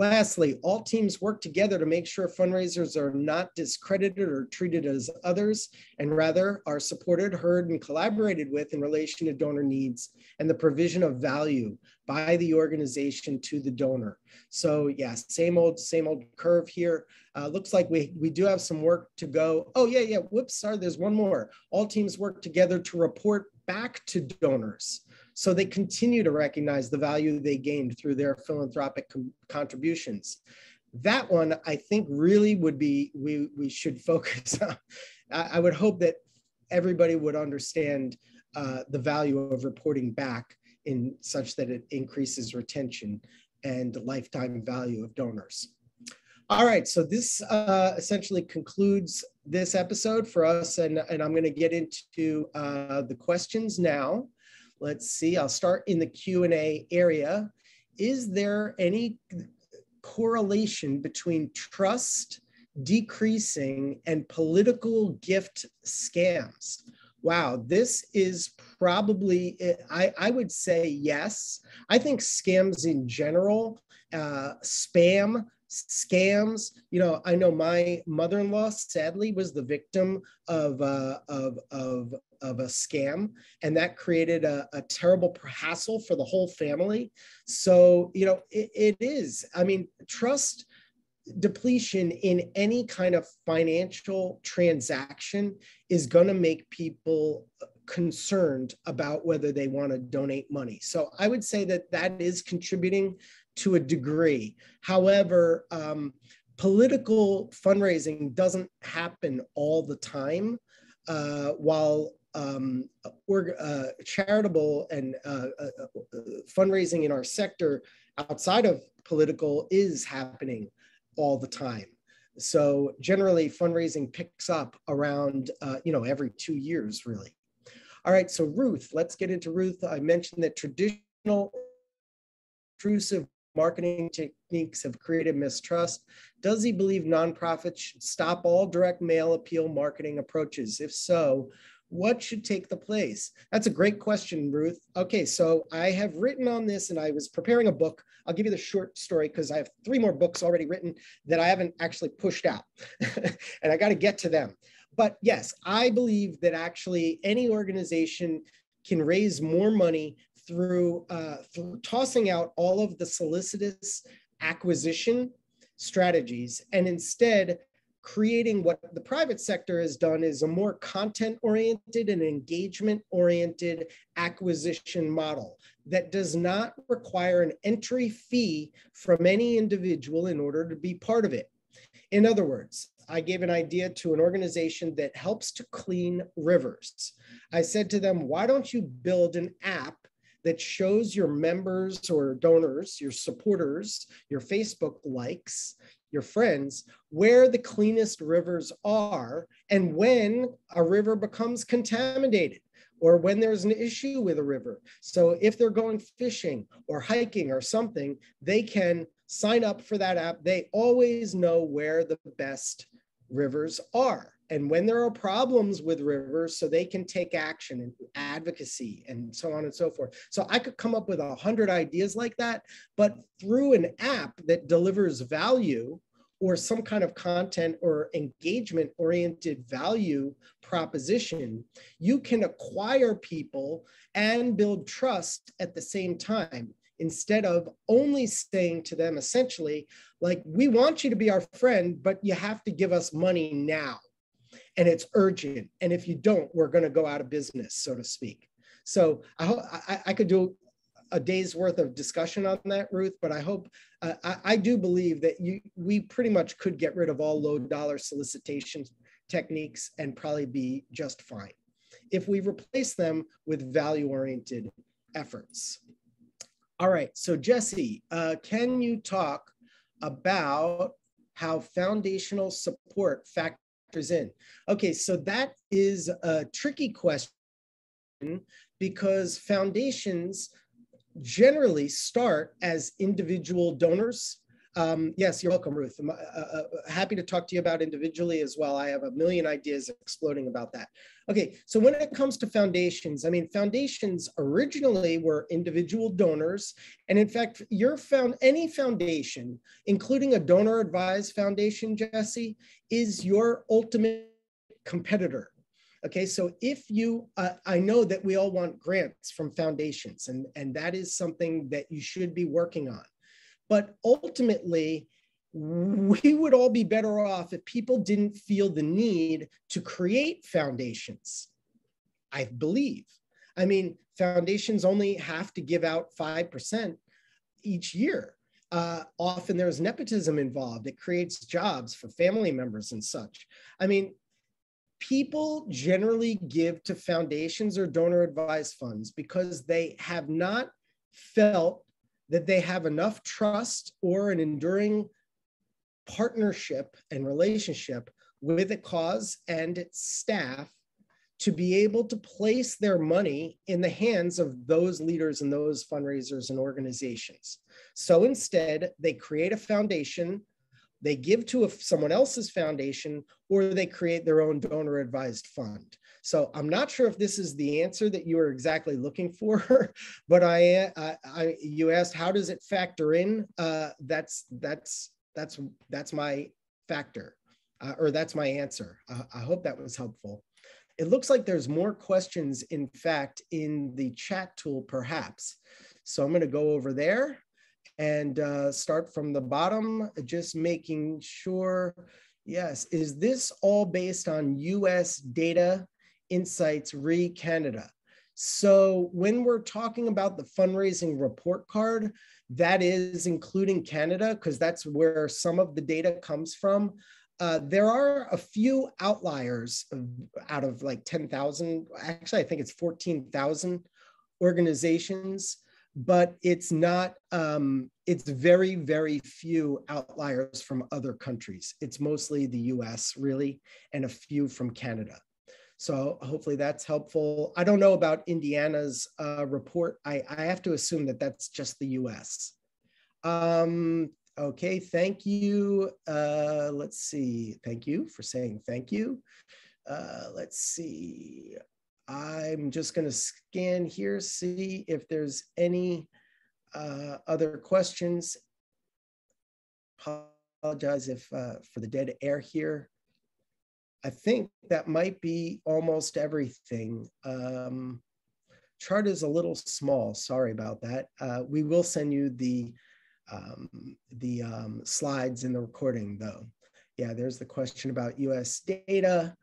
Lastly, all teams work together to make sure fundraisers are not discredited or treated as others, and rather are supported, heard, and collaborated with in relation to donor needs and the provision of value by the organization to the donor. So yeah, same old, same old curve here. Uh, looks like we, we do have some work to go. Oh yeah, yeah, whoops, sorry, there's one more. All teams work together to report back to donors so they continue to recognize the value they gained through their philanthropic com- contributions. That one, I think, really would be we we should <laughs> focus on. I, I would hope that everybody would understand uh, the value of reporting back in such that it increases retention and lifetime value of donors. All right, so this uh, essentially concludes this episode for us, and, and I'm going to get into uh, the questions now. Let's see, I'll start in the Q&A area. Is there any correlation between trust decreasing and political gift scams? Wow, this is probably, I, I would say yes. I think scams in general, uh, spam, scams. You know, I know my mother-in-law sadly was the victim of uh, of of of a scam, and that created a, a terrible hassle for the whole family. So you know, it, it is. I mean, trust depletion in any kind of financial transaction is going to make people concerned about whether they want to donate money. So I would say that that is contributing to a degree. However, um, political fundraising doesn't happen all the time. Uh, while um, or, uh, charitable and uh, uh, uh, fundraising in our sector outside of political is happening all the time. So generally fundraising picks up around, uh, you know, every two years really. All right, so Ruth, let's get into Ruth. I mentioned that traditional intrusive marketing techniques have created mistrust? Does he believe nonprofits should stop all direct mail appeal marketing approaches? If so, what should take the place? That's a great question, Ruth. Okay, so I have written on this and I was preparing a book. I'll give you the short story because I have three more books already written that I haven't actually pushed out <laughs> and I got to get to them. But yes, I believe that actually any organization can raise more money through, uh, through tossing out all of the solicitous acquisition strategies and instead creating what the private sector has done is a more content oriented and engagement oriented acquisition model that does not require an entry fee from any individual in order to be part of it. In other words, I gave an idea to an organization that helps to clean rivers. I said to them, why don't you build an app that shows your members or donors, your supporters, your Facebook likes, your friends, where the cleanest rivers are and when a river becomes contaminated or when there's an issue with a river. So if they're going fishing or hiking or something, they can sign up for that app. They always know where the best rivers are and when there are problems with rivers so they can take action and advocacy and so on and so forth. So i could come up with a hundred ideas like that but through an app that delivers value or some kind of content or engagement oriented value proposition you can acquire people and build trust at the same time instead of only saying to them essentially like we want you to be our friend but you have to give us money now and it's urgent. And if you don't, we're going to go out of business, so to speak. So I, hope I, I could do a day's worth of discussion on that, Ruth, but I hope, uh, I, I, do believe that you, we pretty much could get rid of all low dollar solicitation techniques and probably be just fine if we replace them with value oriented efforts. All right, so Jesse, uh, can you talk about how foundational support factors factors in. Okay, so that is a tricky question because foundations generally start as individual donors um, yes, you're welcome, Ruth. I'm uh, uh, happy to talk to you about individually as well. I have a million ideas exploding about that. Okay, so when it comes to foundations, I mean, foundations originally were individual donors. And in fact, your found any foundation, including a donor advised foundation, Jesse, is your ultimate competitor. Okay, so if you, uh, I know that we all want grants from foundations, and, and that is something that you should be working on. But ultimately, we would all be better off if people didn't feel the need to create foundations. I believe. I mean, foundations only have to give out 5% each year. Uh, often there's nepotism involved. It creates jobs for family members and such. I mean, people generally give to foundations or donor advised funds because they have not felt that they have enough trust or an enduring partnership and relationship with a cause and its staff to be able to place their money in the hands of those leaders and those fundraisers and organizations. So instead, they create a foundation, they give to a, someone else's foundation, or they create their own donor advised fund. So I'm not sure if this is the answer that you are exactly looking for, <laughs> but I, I, I you asked how does it factor in? Uh, that's that's that's that's my factor, uh, or that's my answer. Uh, I hope that was helpful. It looks like there's more questions, in fact, in the chat tool, perhaps. So I'm going to go over there and uh, start from the bottom, just making sure. Yes, is this all based on US data Insights Re Canada. So when we're talking about the fundraising report card, that is including Canada, because that's where some of the data comes from. Uh, there are a few outliers of, out of like 10,000, actually, I think it's 14,000 organizations, but it's not, um, it's very, very few outliers from other countries. It's mostly the US, really, and a few from Canada. So hopefully that's helpful. I don't know about Indiana's uh, report. I, I have to assume that that's just the US. Um, okay, thank you. Uh, let's see. Thank you for saying thank you. Uh, let's see. I'm just going to scan here, see if there's any uh, other questions. Apologize if uh, for the dead air here. I think that might be almost everything. Um, chart is a little small. Sorry about that. Uh, we will send you the um, the um, slides in the recording, though. Yeah, there's the question about U.S. data.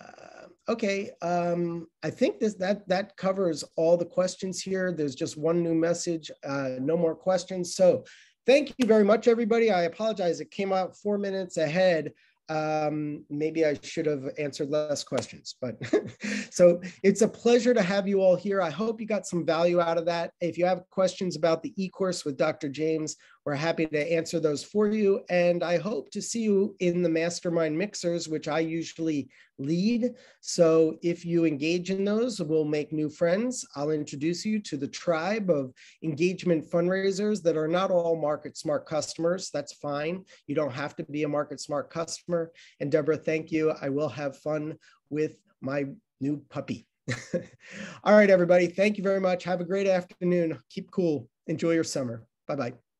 Uh, okay, um, I think this that that covers all the questions here. There's just one new message. Uh, no more questions. So, thank you very much, everybody. I apologize. It came out four minutes ahead um, maybe I should have answered less questions. But <laughs> so it's a pleasure to have you all here. I hope you got some value out of that. If you have questions about the e-course with Dr. James, we're happy to answer those for you. And I hope to see you in the mastermind mixers, which I usually lead. So if you engage in those, we'll make new friends. I'll introduce you to the tribe of engagement fundraisers that are not all MarketSmart customers. That's fine. You don't have to be a MarketSmart customer. And Deborah, thank you. I will have fun with my new puppy. <laughs> all right, everybody. Thank you very much. Have a great afternoon. Keep cool. Enjoy your summer. Bye bye.